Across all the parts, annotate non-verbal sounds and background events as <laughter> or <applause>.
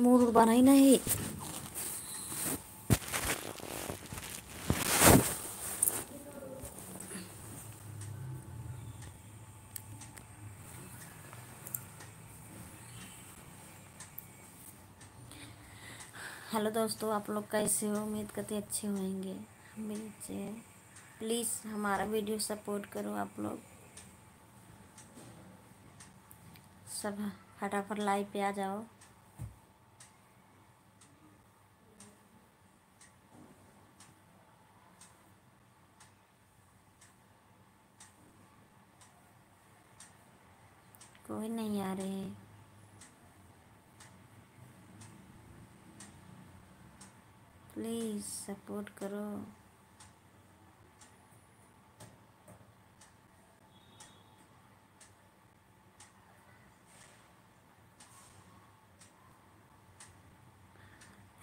Mood बनाई नहीं। Hello दोस्तों, आप लोग कैसे हो? उम्मीद करते अच्छे होंगे। हम भी अच्छे हैं प्लीज़ हमारा वीडियो सपोर्ट करो आप लोग। सब फटाफट लाइव पे आ जाओ। कोई नहीं आ रहे हैं। प्लीज़ सपोर्ट करो।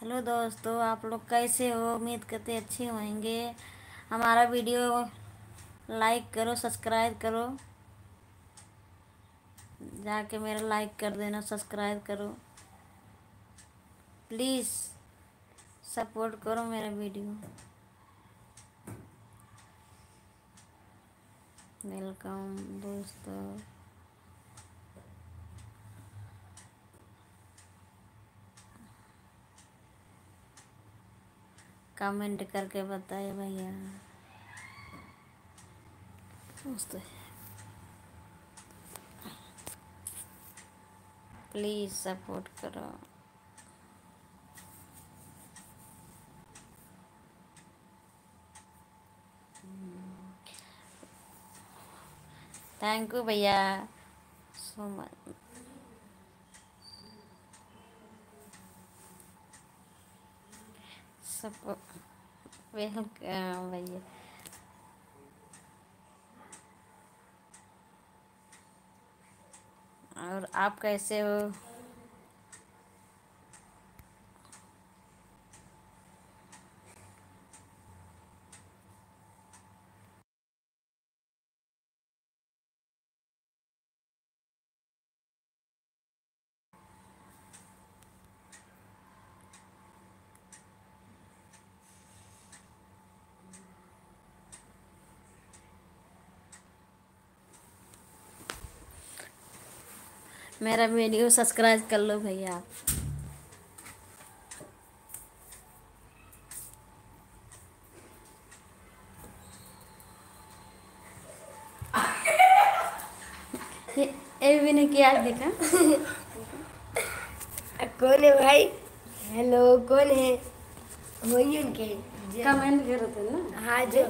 हेलो दोस्तों, आप लोग कैसे हो? उम्मीद करते अच्छे होंगे। हमारा वीडियो लाइक करो सब्सक्राइब करो। जाके मेरा लाइक कर देना सब्सक्राइब करो। प्लीज़ सपोर्ट करो मेरा वीडियो वेलकम दोस्तों। कमेंट करके बताए भैया। दोस्तों। प्लीज़ सपोर्ट करो। थैंक यू भैया सो मच सपोर्ट वेलकम भैया। और आप कैसे हो? मेरा वीडियो सब्सक्राइब कर लो भैया। ये ये भी नहीं किया देखा? कौन है भाई? हेलो कौन है? वही उनके। कमेंट करो तो ना? हाँ जो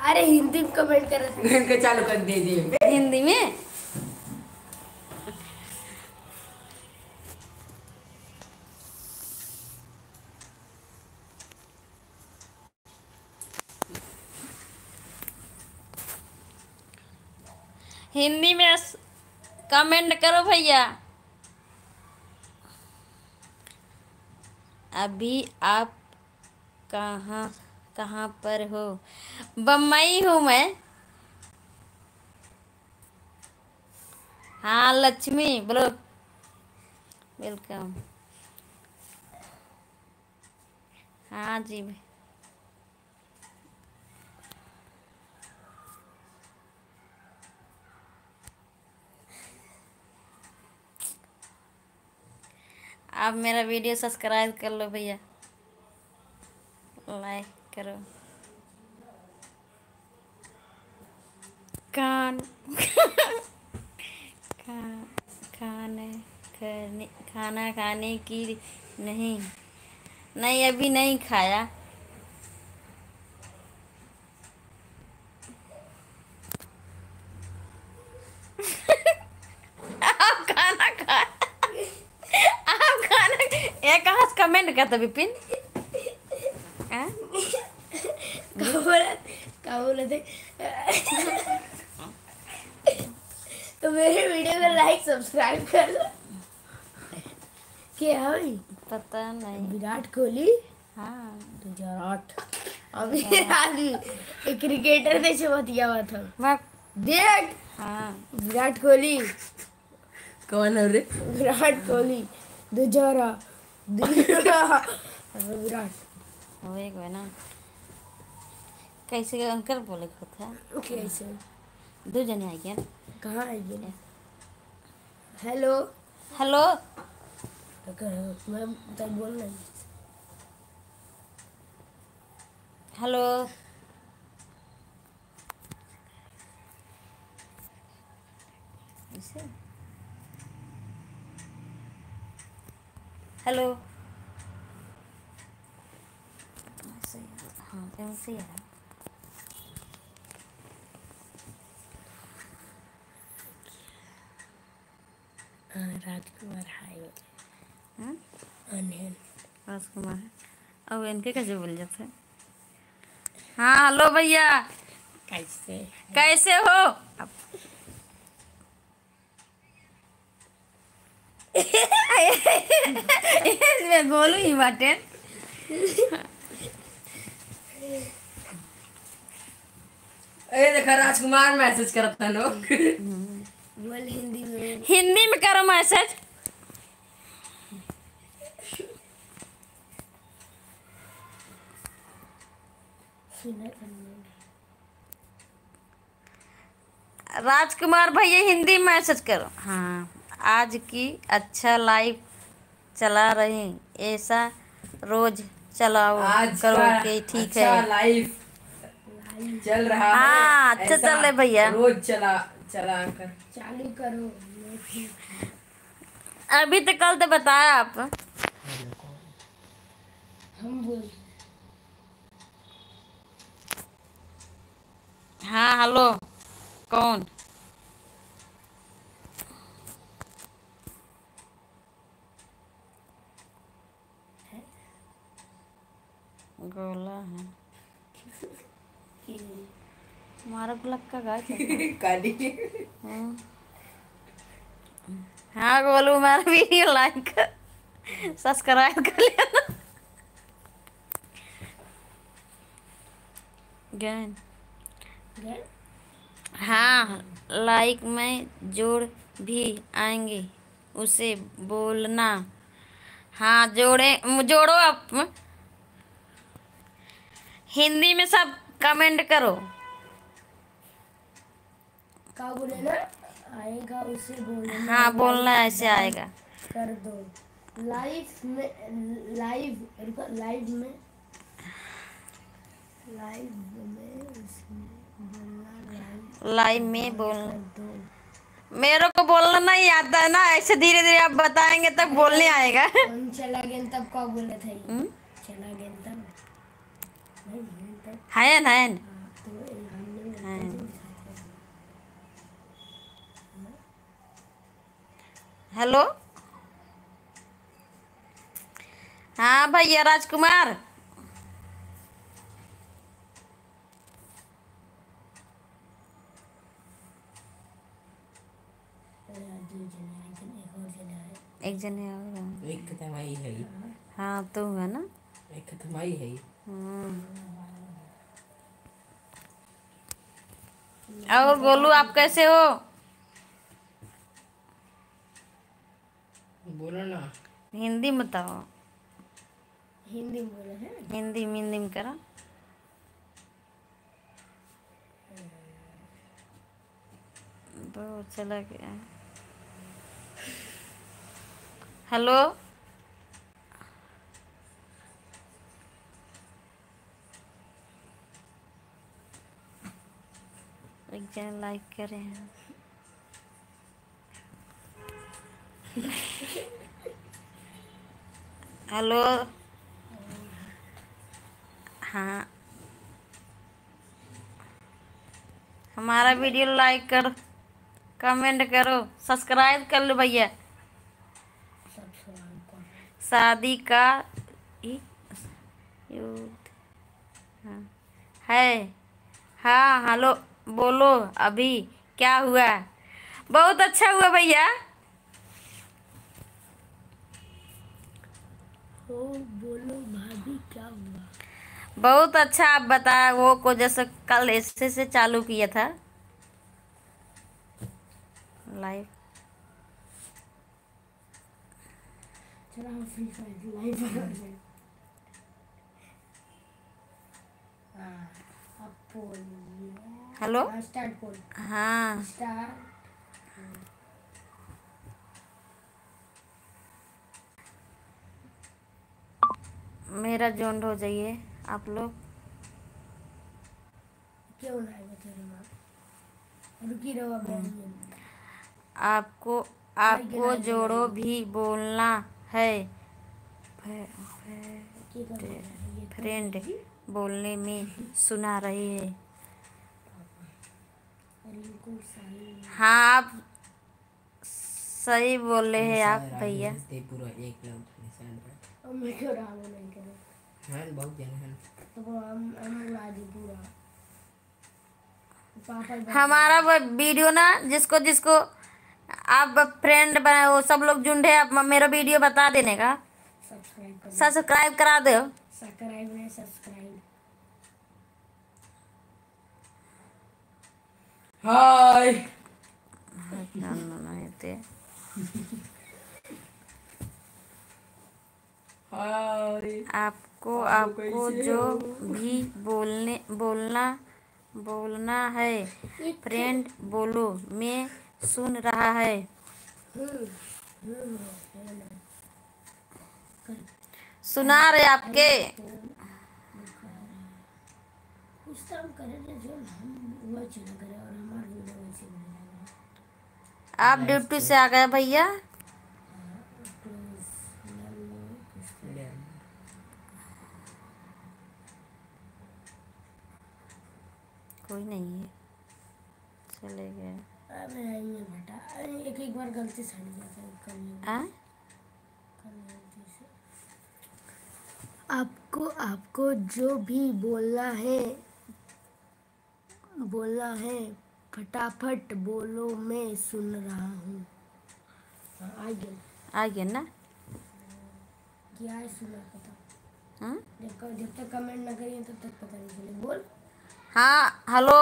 अरे हिंदी में कमेंट कर रहे थे। चालू कर दे दिए। हिंदी में? हिंदी में कमेंट करो भैया। अभी आप कहाँ कहाँ पर हो? बम्बई हूँ मैं। हाँ लक्ष्मी, बोलो। वेलकम हाँ जी। आप मेरा वीडियो सब्सक्राइब कर लो भैया। लाइक करो। कान। खा खाने खाने, खाना खाने की नहीं नहीं, अभी नहीं खाया आप खाना खा आप खाना एक कहाँ से कमेंट करता विपिन हाँ? क्या बोला थे तो मेरे वीडियो को लाइक सब्सक्राइब कर लो क्या है पता नहीं विराट कोहली हाँ दो हज़ार आठ अभी एक क्रिकेटर ने से बतिया हुआ था देख हाँ विराट कोहली कौन है रे विराट कोहली दुजारा दुजारा विराट वो एक है ना। कैसे अंकल बोले को था कैसे दो जने आ गया कहाँ है ये हेलो हेलो मैं तब बोल रही हेलो ऐसे? हेलो ही है। हाँ राजकुमार हाय हाँ। राजकुमार अब इनके कैसे बोल जाते हैं? हाँ हेलो भैया कैसे कैसे हो? अब इसमें गोलू ही बाटे अरे देखा राजकुमार मैसेज करता लोग। बोल हिंदी में। हिंदी में करो मैसेज राजकुमार भैया हिंदी में मैसेज करो। हाँ। आज की अच्छा लाइव चला रहे हैं। ऐसा रोज चलाओ करो के ठीक अच्छा है। लाइव चल रहा हाँ, है अच्छा चल रहा भैया। रोज चला चला कर। चालू करो अभी तो कल तो बताया आप। हम बोल हाँ। हेलो कौन? गोला है। <laughs> हमारा ब्लॉक का गाय <laughs> काली। हाँ। हाँ गोलू हमारा वीडियो लाइक कर। सब्सक्राइब कर लेना। गैन हाँ लाइक में जोड़ भी आएँगे। उसे बोलना। हाँ जोड़े जोड़ो आप। हिंदी में सब कमेंट करो। का बोले ना आएगा उसे बोलना। हाँ बोलना ऐसे आएगा। कर दो। लाइव में लाइव लाइव में। लाइव में लाइव में बोल मेरे को बोलना नहीं आता है ना ऐसे धीरे धीरे आप बताएँगे तब बोलने आएगा। चला गया तब का बोले थे? हम्म? चला नहीं नहीं, तब है ना है हाँ, तो हमने हैं। हेलो हाँ भैया राजकुमार। जने एक और एक जने और एक खतमाई है हाँ। तू है ना? एक खतमाई है हम्म। और गोलू आप कैसे हो? बोलो ना। हिंदी में बताओ हिंदी में बोले हैं। हिंदी में हिंदी में करो। तो चला गया। हेलो? जन लाइक करे हेलो हाँ। हमारा वीडियो लाइक करो कमेंट करो सब्सक्राइब कर लो भैया। शादी का हाँ। है। हाँ हेलो बोलो अभी क्या हुआ? बहुत अच्छा हुआ भैया। बोलो भाभी क्या हुआ? बहुत अच्छा आप बताया वो को जैसे कल ऐसे से चालू किया था। लाइव फ्री लाइव हेलो हाँ हाँ। मेरा जोन हो जाइए आप लोग। क्यों रुकी रहो आपको आपको जोड़ो भी बोलना है। फ- फ- रहे फ्रेंड बोलने में सुना रही है। हाँ आप सही बोल रहे हैं आप भैया। हूँ हैं। हैं तो हमारा वो वीडियो ना जिसको जिसको आप फ्रेंड बनाए वो सब लोग जुंडे आप मेरा वीडियो बता देने का। सब्सक्राइब सब्सक्राइब करा दो। सब्सक्राइब नहीं सब्सक्राइब हाय आपको आपको जो भी बोलने बोलना बोलना है फ्रेंड बोलो। मैं सुन रहा है। सुना रहे आपके? कुछ हम करें जो हम वो चला करें और बनेगा आप ड्यूटी से आ गए भैया? कोई नहीं है। चले गए। एक एक बार? कल गलती से। आपको आपको जो भी बोलना है बोलना है फटाफट बोलो मैं सुन रहा हूँ। हाँ, आ गया। आ गया ना? क्या है सुना पता? हाँ? जब तक जब तक कमेंट ना करिए तब तक पता नहीं चले बोल। हाँ हेलो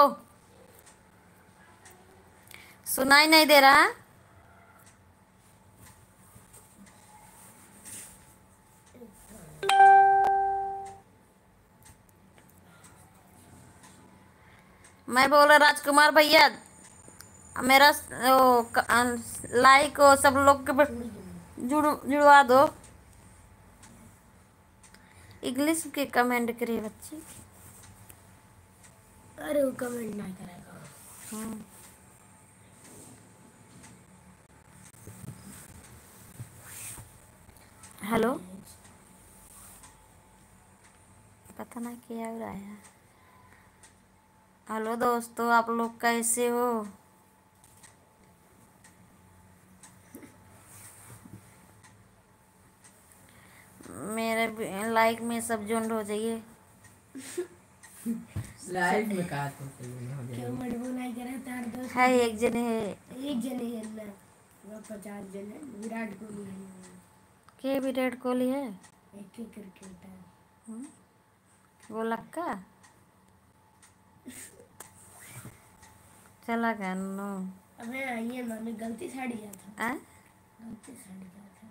सुनाई नहीं दे रहा? मैं बोल रहा राजकुमार भैया मेरा लाइक वो सब लोग के जुड़ जुड़वा दो। इंग्लिश के कमेंट करे बच्चे। अरे वो कमेंट ना करेगा हाँ हेलो पता नहीं क्या हो रहा है। हेलो दोस्तों आप लोग कैसे हो? मेरे लाइक में सब जोड़ हो जाइए। लाइफ में कहा तो हो क्यों करे तार दोस्त है एक जने है। एक जने है ना। वो पचास जन है। विराट कोहली है। के विराट कोहली है? एक ही। क्रिकेटर वो लक्का? चला गया नो। अबे ये मैंने गलती से हट गया था। आ? गलती से हट गया था।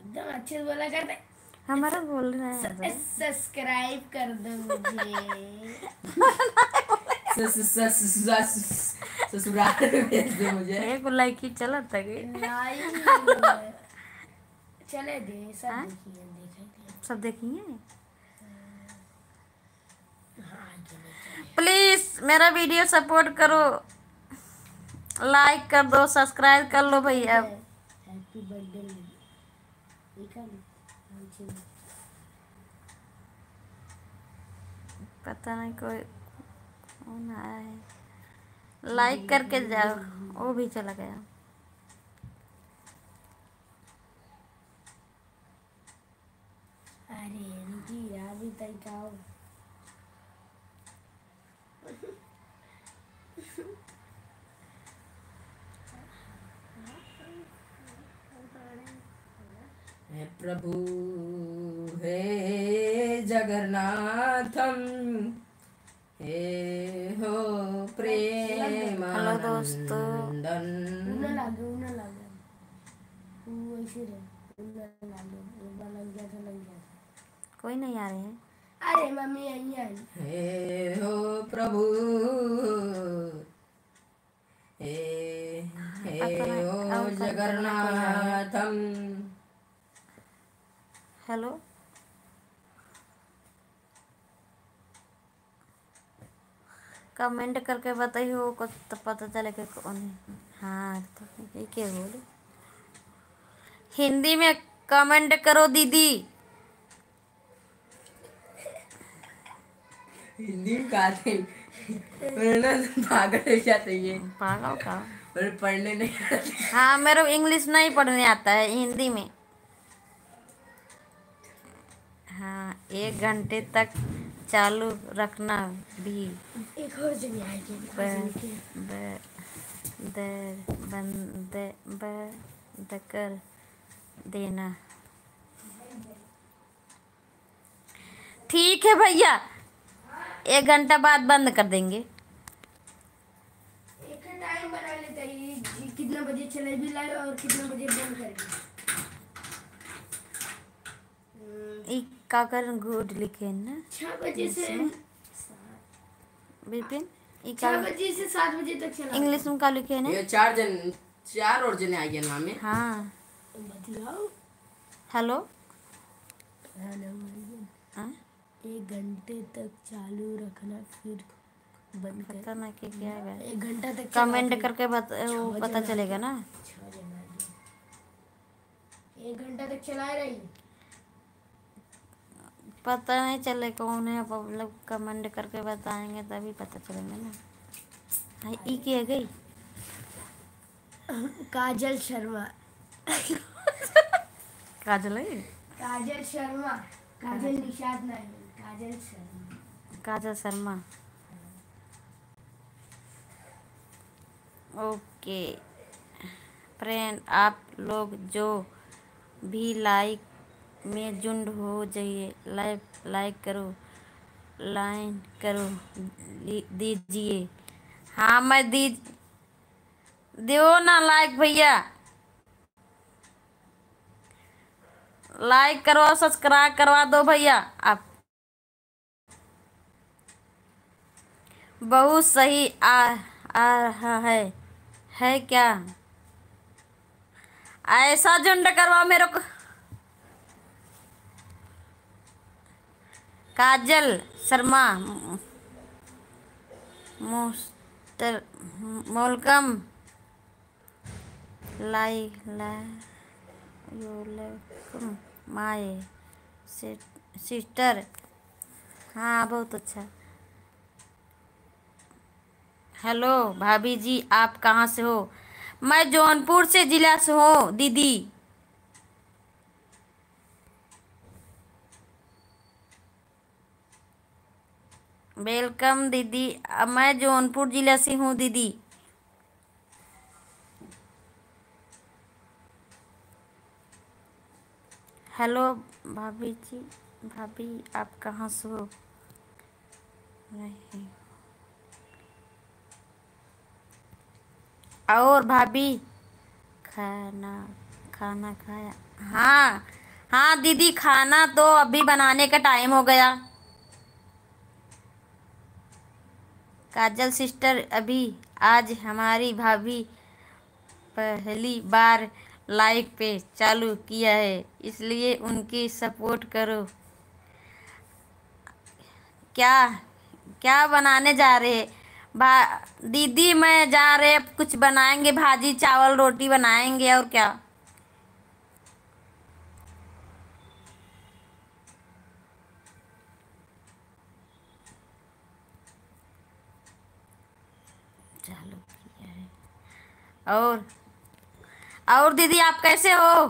एकदम अच्छे से बोला करते हमारा बोल रहा है। सब्सक्राइब कर दो मुझे। सस सस सस ससुराल में भेज दो मुझे। एक लाइक ही चला था कि। लाइव चले दे सब देखिए सब देखेंगे हाँ। प्लीज़ मेरा वीडियो सपोर्ट करो। लाइक कर दो सब्सक्राइब कर लो भैया। हैप्पी बर्थडे पता नहीं कोई कौन आया है। लाइक करके जाओ। वो भी चला गया। अरे अभी तक आओ। प्रभु। हे जगन्नाथम हे हो प्रेम हेलो दोस्तों। था कोई नहीं आ रहे हैं। अरे मम्मी यहीं आई। हे हो प्रभु। हे हे हो। जगन्नाथम। हेलो। कमेंट करके बताइए को तो पता चले कि कौन है। हाँ तो क्या बोले? हिंदी में कमेंट करो दीदी। हिंदी में कहते पागल हो जाते ये पागल का? पढ़ने नहीं हाँ मेरे को इंग्लिश नहीं पढ़ने आता है हिंदी में। हाँ एक घंटे तक चालू रखना भी। एक और बंद कर देना। ठीक है भैया एक घंटा बाद बंद कर देंगे। एक टाइम बना लेते हैं कितना बजे चलेगी लाइव और कितना बजे बंद करेगी। ई का कर गुड लिखे ना? छह बजे से विपिन छह बजे से सात बजे तक चला। इंग्लिश में का लिखे ना? ये चार जन चार और जने आ गए ना हमें हाँ। बतलाओ। हेलो। हाँ, हाँ? एक घंटे तक चालू रखना फिर बंद पता ना कि क्या है एक घंटा तक कमेंट करके बता वो पता चलेगा ना? एक घंटा तक चला रही। पता नहीं चले कौन है अब लोग कमेंट करके बताएँगे तभी पता चलेगा ना। हाँ ई की गई? काजल शर्मा। काजल है? काजल शर्मा। काजल निषाद नहीं काजल शर्मा। काजल शर्मा। ओके। फ्रेंड आप लोग जो भी लाइक में जुंड हो जाइए। लाइक लाइक करो, लाइन करो दीजिए। हाँ मैं दी दो ना लाइक भैया। लाइक करो, सब्सक्राइब करवा दो भैया। आप बहुत सही आ आ रहा है। है क्या? ऐसा झुंड करवा मेरे को। काजल शर्मा, मोस्टर, मोलकम लाई ला योलकम माए सिस्टर। हाँ बहुत अच्छा। हेलो, भाभी जी, आप कहाँ से हो? मैं जौनपुर से जिला से हूँ, दीदी। वेलकम दीदी। अ, मैं जौनपुर जिला से हूँ दीदी। हेलो भाभी जी भाभी आप कहाँ से हो? नहीं। और भाभी खाना खाना खाया? हाँ हाँ दीदी खाना तो अभी बनाने का टाइम हो गया। काजल सिस्टर, अभी आज हमारी भाभी पहली बार लाइक पे चालू किया है, इसलिए उनकी सपोर्ट करो। क्या क्या बनाने जा रहे भा, दीदी मैं जा रहे कुछ बनाएँगे, भाजी, चावल, रोटी बनाएँगे और क्या चालू किया है और और दीदी आप कैसे हो?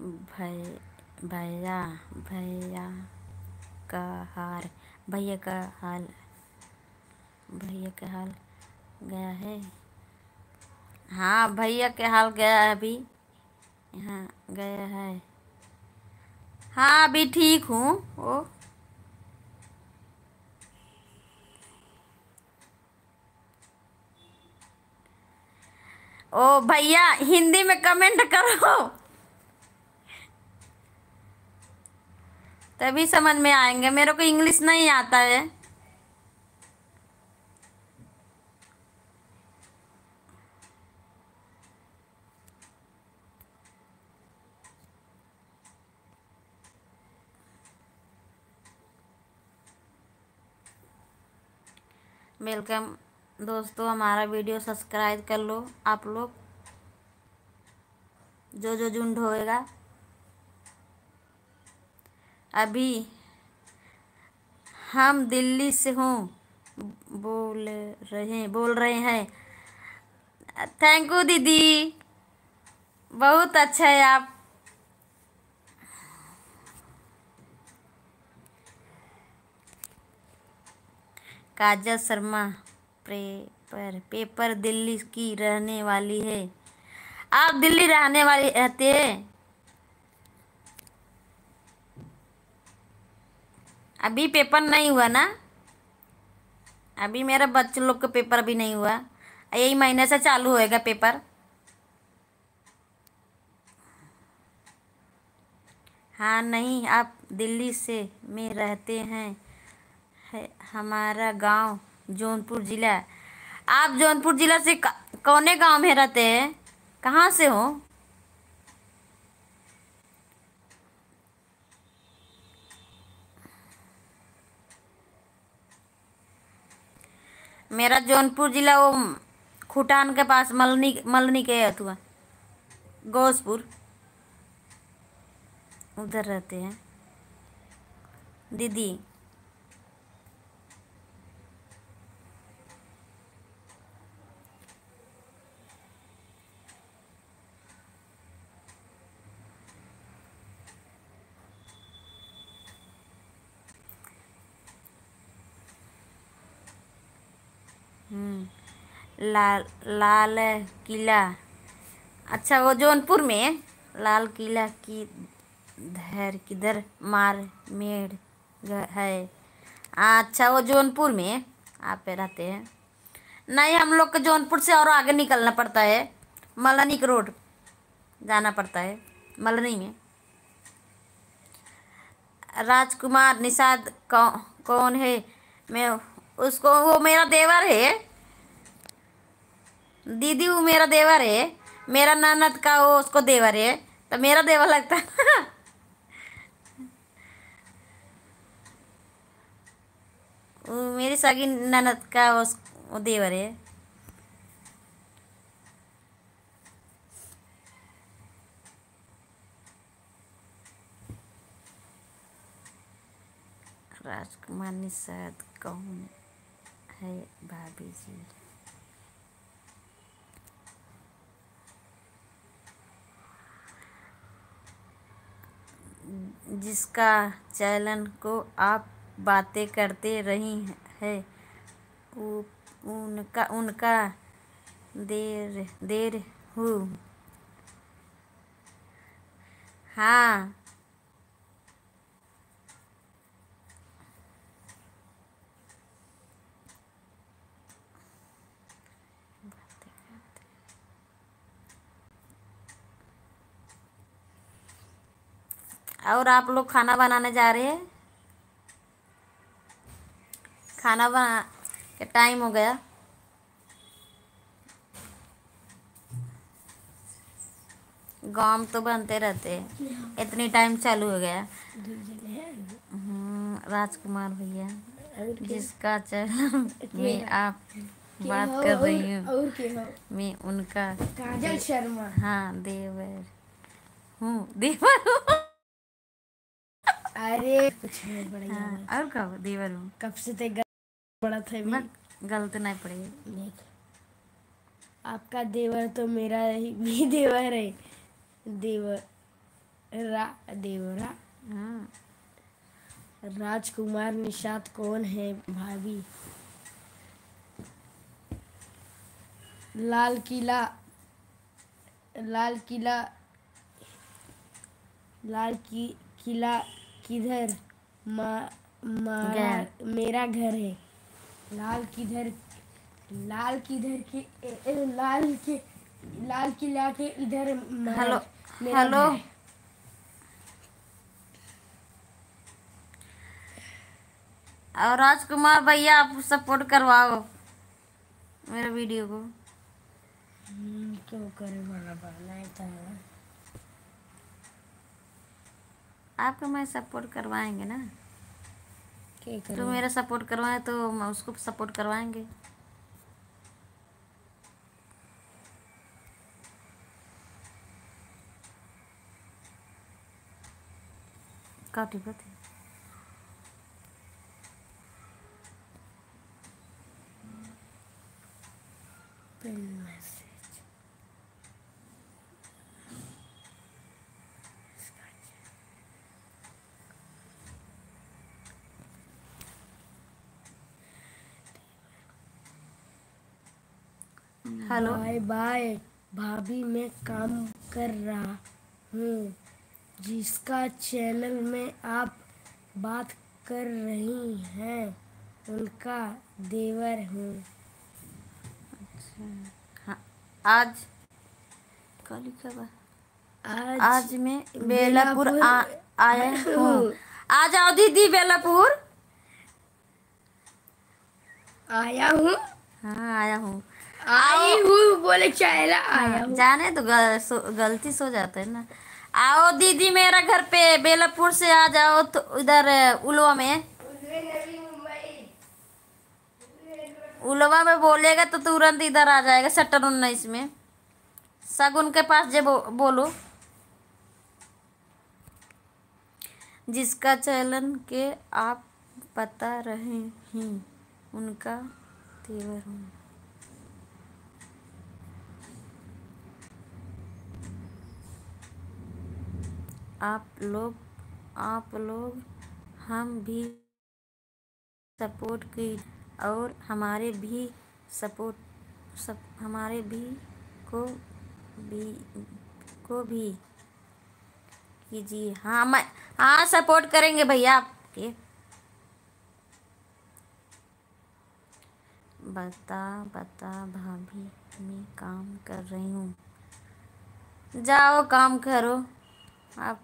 भै, भैया भैया का हार भैया का हाल, भैया का हाल गया है? हाँ भैया के हाल गया है अभी। यहाँ गया है। हाँ अभी ठीक हूँ। ओ। ओ, भैया, हिंदी में कमेंट करो। तभी समझ में आएँगे। मेरे को इंग्लिश नहीं आता है। वेलकम दोस्तों, हमारा वीडियो सब्सक्राइब कर लो आप लोग। जो जो झुंड होएगा। अभी हम दिल्ली से हूँ। बोल रहे बोल रहे हैं। थैंक यू दीदी। बहुत अच्छा है आप। काजल शर्मा पेपर पेपर दिल्ली की रहने वाली है। आप दिल्ली रहने वाली रहते हैं? अभी पेपर नहीं हुआ ना? अभी मेरा बच्चे लोग का पेपर अभी नहीं हुआ। यही महीने से चालू होएगा पेपर। हाँ नहीं, आप दिल्ली से में रहते है। हमारा गाँव जौनपुर जिला। आप जौनपुर जिला से कौने गाँव में रहते हैं? कहाँ से हो? मेरा जौनपुर जिला वो खुटान के पास मलनी मलनी के अथुआ गोसपुर। उधर रहते हैं। दीदी लाल लाल किला। अच्छा वो जौनपुर में लाल किला की धर किधर? मार मेड़ है। अच्छा वो जौनपुर में आप रहते हैं। नहीं हम लोग को जौनपुर से और आगे निकलना पड़ता है। मलनी के रोड जाना पड़ता है मलनी में। राजकुमार निषाद कौ, कौन है? मैं उसको, वो मेरा देवर है। दीदी, वो मेरा देवर है। मेरा ननद का वो उसको देवर है। तो मेरा देवर लगता है। <laughs> मेरी सगी ननद का उस, वो देवर है। राजकुमार निषाद कौन? है भाभी जी। जिसका चैनल को आप बातें करते रही है उनका उनका देर देर हूँ। हाँ और आप लोग खाना बनाने जा रहे हैं? खाना बना के टाइम हो गया। गाँव तो बनते रहते हैं। इतनी टाइम चालू हो गया। हम्म, राजकुमार भैया जिसका चैनल में आप बात कर रही हूँ हो। मैं उनका काजल शर्मा। हाँ देवर हूँ। देवर हूँ। अरे नहीं हाँ, और कहो देवर हूँ। कब से ते गल पड़ा था भी गलत नहीं पड़ेगी देख। आपका देवर तो मेरा ही <laughs> भी देवर है। देवर रा देवरा हाँ। राजकुमार निषाद कौन है भाभी? लाल किला लाल किला लाल की किला किधर मा, मारा मेरा घर है। लाल किधर लाल किधर के ए, ए, लाल के लाल किला के इधर हेलो हेलो। और राजकुमार भैया आप सपोर्ट करवाओ मेरे वीडियो को। क्यों करे वाला बनाए था आपको मैं सपोर्ट करवाएँगे ना? तो मेरा सपोर्ट करवाए तो मैं उसको सपोर्ट करवाएँगे। काटी पति मैसेज हेलो। Bye bye. भाभी मैं काम कर रहा हूँ जिसका चैनल में आप बात कर रही हैं उनका देवर हूँ। हाँ आज? लिखा आज, आज मैं बेलापुर बेलापुर आया <laughs> हूँ। आ जाओ दीदी बेलापुर। आया हूँ। हाँ आया हूँ। आई हूँ बोले चाहेला आया जाने तो गल, सो, गलती सो जाता है ना। आओ दीदी मेरा घर पे बेलापुर से आ जाओ तो इधर उलवा में। उलवा में बोलेगा तो तुरंत इधर आ जाएगा सेक्टर उन्नीस में। सगुन के पास जे बो, बोलो। जिसका चलन के आप पता रहे हैं उनका तेवर हूँ। आप लोग आप लोग, हम भी सपोर्ट की और हमारे भी सपोर्ट, सब, हमारे भी को भी को भी कीजिए। हाँ मैं हाँ सपोर्ट करेंगे भैया आपके। बता बता, भाभी, मैं काम कर रही हूँ। जाओ, काम करो। आप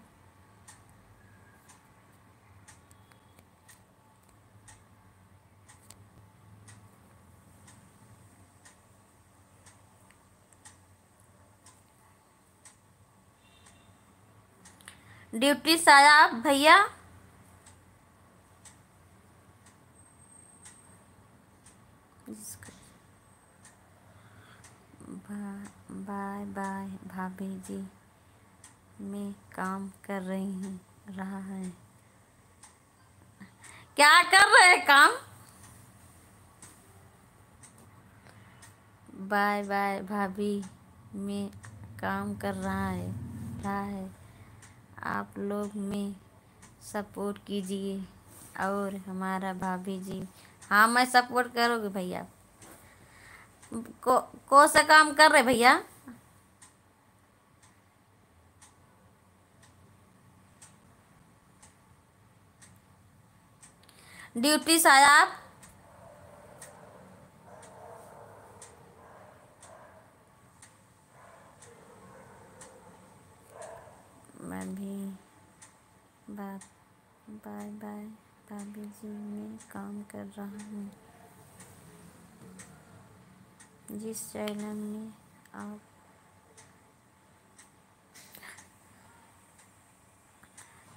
ड्यूटी से आया आप भैया? बाय बाय भाभी जी, मैं काम कर रही हूँ, रहा है। क्या कर रहे हैं काम? बाय बाय भाभी, मैं काम कर रहा है रहा है। आप लोग में सपोर्ट कीजिए और हमारा भाभी जी। हाँ मैं सपोर्ट करोगे भैया? को को सा काम कर रहे भैया? ड्यूटी से आया आप मैं भी बात बाय बाय भाभी जी मैं काम कर रहा हूँ जिस चैनल में आप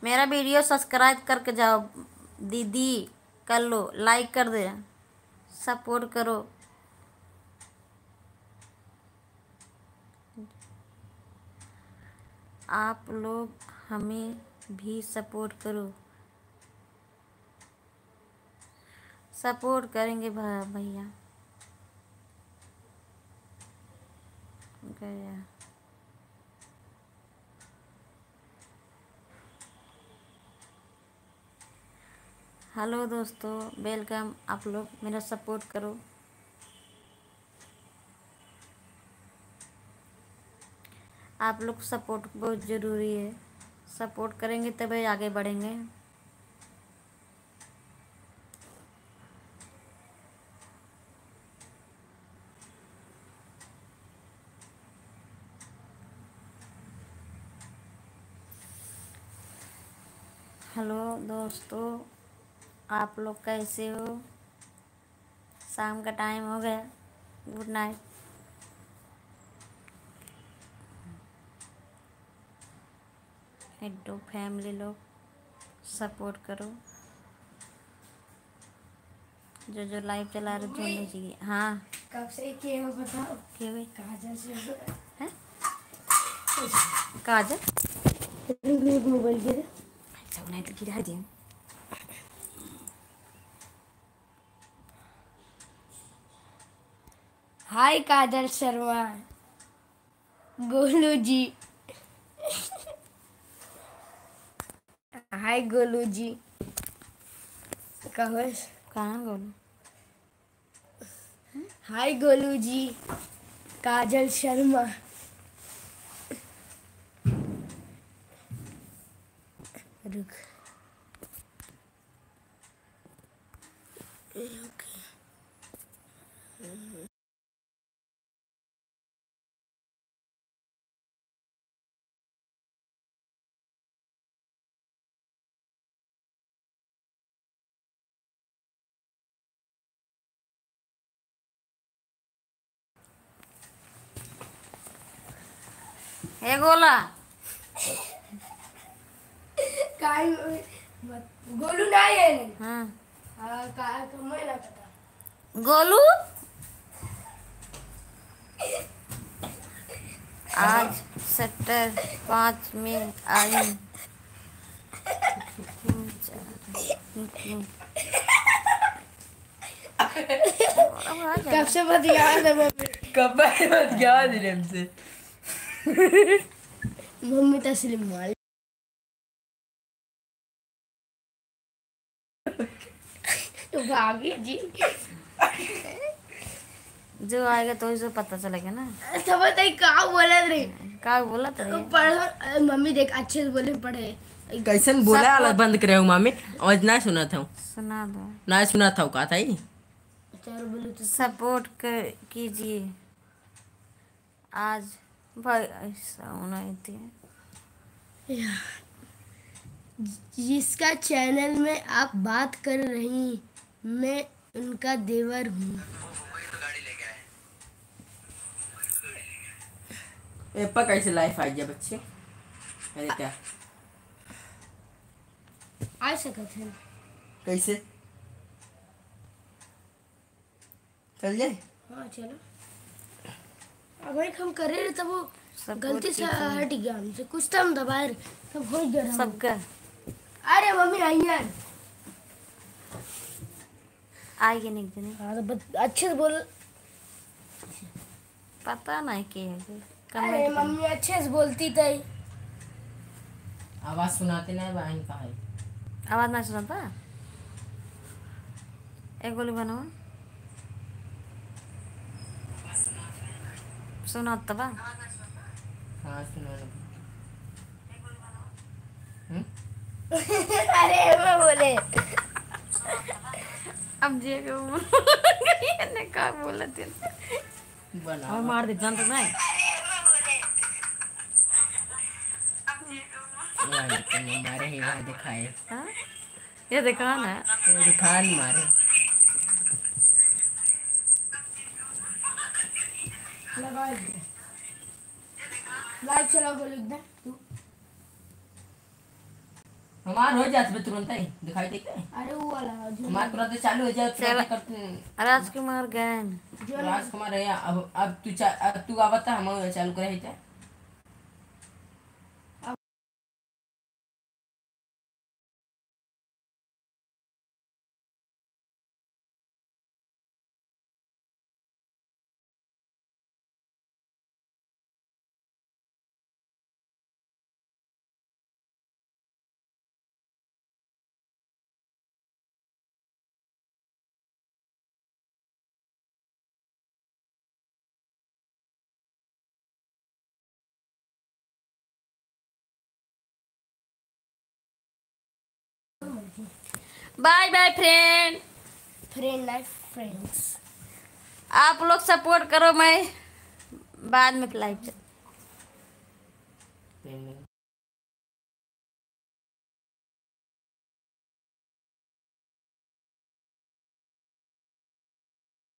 मेरा वीडियो सब्सक्राइब करके जाओ, दीदी, कर लो लाइक कर दे सपोर्ट करो। आप लोग हमें भी सपोर्ट करो। सपोर्ट करेंगे भैया। गया हेलो दोस्तों. वेलकम आप लोग मेरा सपोर्ट करो. आप लोग सपोर्ट बहुत ज़रूरी है. सपोर्ट करेंगे तभी आगे बढ़ेंगे. हेलो दोस्तों आप लोग कैसे हो? शाम का टाइम हो गया। Good night. हेडो फैमिली लोग सपोर्ट करो। जो जो लाइव चला रहे चाहिए। हाँ। कब से हो बताओ? हुई काजल से हैं काजल? मोबाइल के तो गिरा दिया हाय काजल शर्मा गोलू जी हाय गोलू जी कहो कहाँ बोलूँ हाय गोलू जी काजल शर्मा रुक। हे गोला। काय गोलू नाही आहे हाँ. हा, काय कमाय ना पता गोलू? आज सेक्टर पाँच में आई. कब से बतिया रहे मम्मी. कब मत क्या दिले हमसे मम्मी तस्लीम वाली भागी जी। जो आएगा तो उसे पता चलेगा ना। तो बताइए कहाँ बोला रे? का बोला तो? पढ़ो मम्मी देख अच्छे से बोले पढ़े। कैसन बोला अलग बंद करे हूँ मामी आज ना सुना था। सुना दो। ना सुना था कहा था ही चार बोले तो। सपोर्ट कर कीजिए। आज भाई ऐसा होना ही थी। जिसका चैनल में आप बात कर रही मैं उनका देवर हूँ। एप्पा कैसे लाइफ आई गया बच्चे। अरे क्या? आ सकते हैं। कैसे? चल जाए? हाँ चलो। अब एक हम करे रहे तब वो गलती से हट गया हमसे। कुछ तो हम दबाए रहे, तब हो गया। सबका अरे मम्मी आई आएगी नहीं दिन? हाँ तो बत- अच्छे से बोल। पता नहीं? क्या है अरे मम्मी अच्छे से बोलती थी आवाज़ सुनाते ना बहन का है। आवाज़ ना सुना था एक गोली बनाओ सुना तो बा हाँ सुना <laughs> हम्म? अरे मैं बोले। अब जे को ने का बोला थे बना। और मार दे जान तो नहीं तुम ही वहाँ दिखाए। हाँ? ये देखा ना। ये दिखा नहीं मारे। लगा लाइट चला बोल एकदम तू हमार हो जाते बे तुरंत ही दिखाई देते अरे वो वाला हमार तुरंत चालू हो जाए फिर तुरंत करते राजकुमार गैन राज राजकुमार है अब अब तू अब तू आवता हम चालू करे है। Bye bye friend friend life friends आप लोग सपोर्ट करो मैं बाद में लाइव